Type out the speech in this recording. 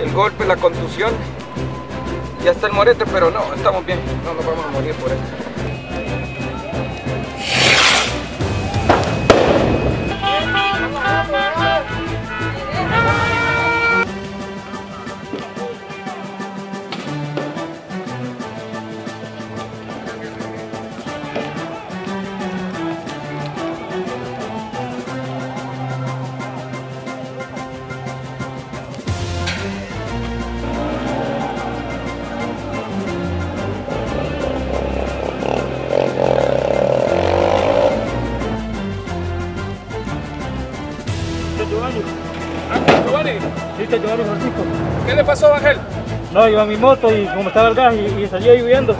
el golpe, la contusión y hasta el morete, pero no, estamos bien, no nos vamos a morir por eso. Giovanni, ¿Viste Giovanni Francisco? ¿qué le pasó a Ángel? No, iba en mi moto y como estaba el gas y, y salí ahí huyendo.